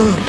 Ugh.